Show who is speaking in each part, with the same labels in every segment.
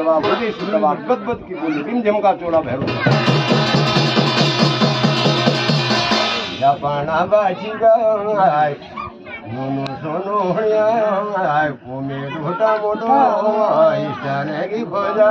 Speaker 1: बड़ी शुक्रवा गदबद की बोली रिमझिम का चोड़ा भैरू नुनु सोनु हणिया कुमे ढोटा मोटो इष्टने की खोजा।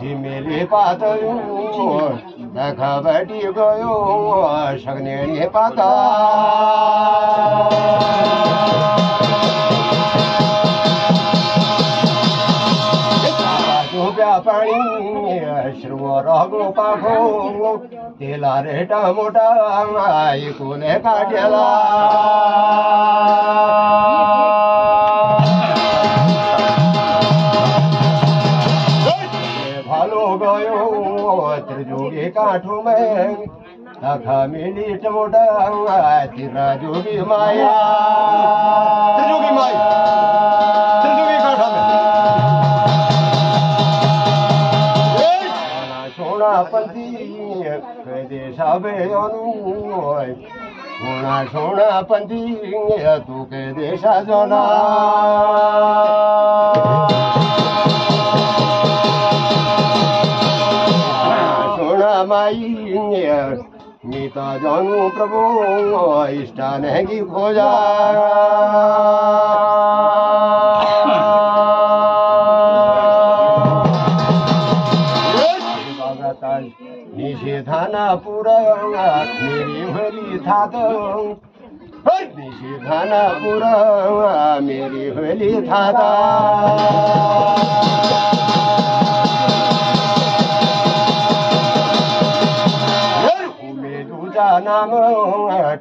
Speaker 1: ঝিমেলে পাতাল দেখা বাটি গয়ো সগনে পাতা। মোটা পাখো মোটা কোনে কাটেলা। ત્રિજોગી કાઠું મેં આખા મિલી ટમોટા તીરા જોગી માયા ત્રિજોગી માઈ ત્રિજોગી કાઠા મેં સોના પંથી કદે સાબે અનુય સોના સોના પંથી તું કે દેશા જોના তা জন প্রভু ইষ্টান কি খোঁজা? নিষেধানা পুরঙ্গা হলি থাত নিষেধানা পুরঙ্গা মেরি হলি থাতা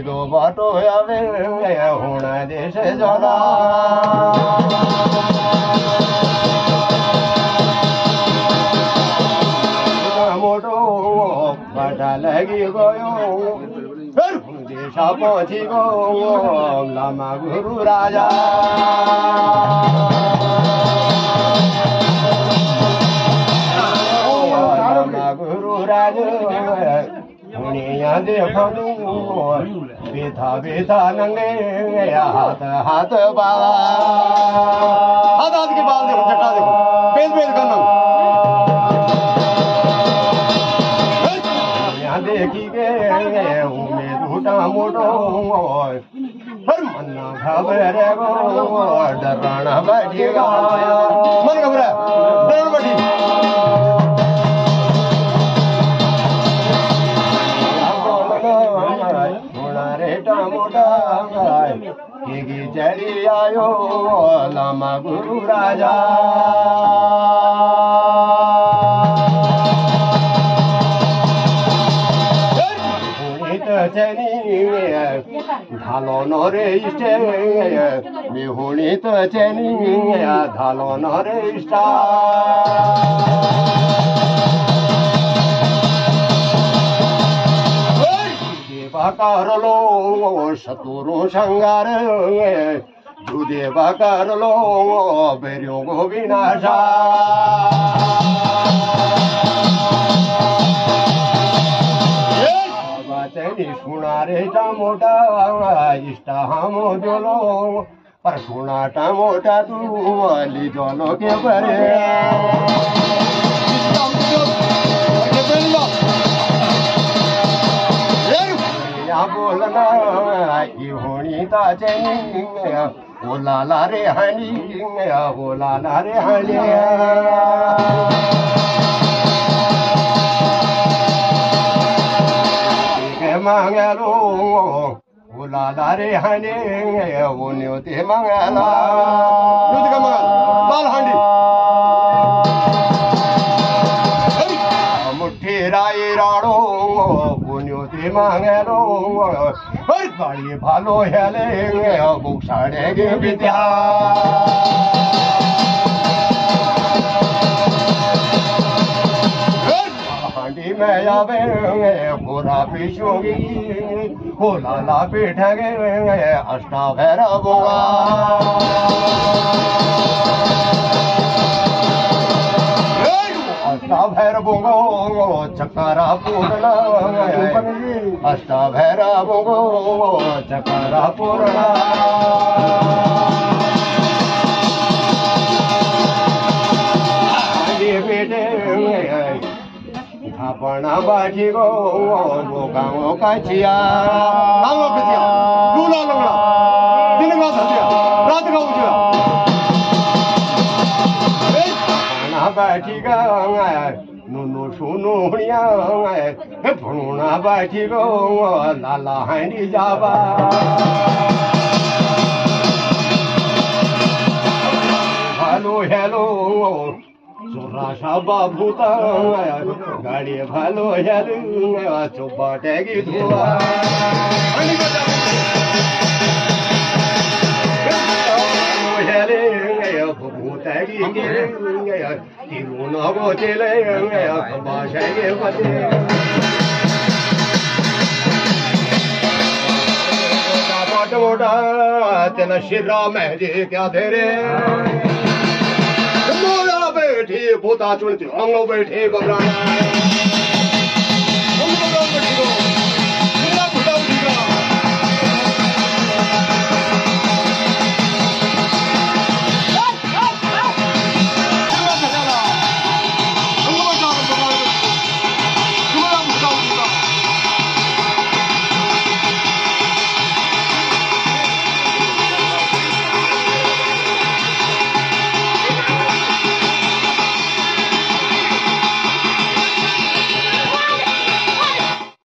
Speaker 1: দিল বাটো হবে এখন দেশে জনা। মোটো বাটা লাগি গয়। দেশা পথি গো লামা গুরু রাজা। গুরু রাজ। শুনিয়া দেখ बेथा बेथा नंगे हाथ हाथ बाल हाथ हाथ के बाल देखो चट्टा देखो बेल बेल करना यहाँ देखी गे उमेद उठा मोटो पर मन घबर डरना बढ़ेगा मन घबरा डरण बढ़ेगा রে টমোটায় কি চলি আয়ো লামা গুরু রাজা। ঢালো নরে ইষ্টে, বিহুণিত চেনি ঢালো নরে ইষ্টা। বাকারলো সতুর সঙ্গার দুদে বাকারলো বেরো গোবিনাশা সোনারে টামোটা ইষ্টা হামো জলো। पर सोना टमोटा तू वाली जोलो के परे 呀不啦啦，一户你大真呀，呼啦啦的喊你呀，呼啦啦的喊你呀。个忙啊路，呼啦啦的喊你呀，我牛的忙啊啦，牛的干嘛？拉了喊你。mang mà nghe vài hết và đi phá lô hè lên nghe bụng sợ để đi biết đi mẹ ya về nghe phụ ra bị xuống phụ là là bị thằng nghe nghe अष्टभैरवोङ्गो चकारापूरणी अष्टभैरवोङ्गो चकारापूरणा बाजी गो गाँव का चिया। na ba ti go la la hai ni ja ba hello hello sura shaba bhuta gali bhalo hello chuba tegi thua Tiru na go tele, kamba shage pate. शाम बेठे पूता चोल चङो बेठे बबरा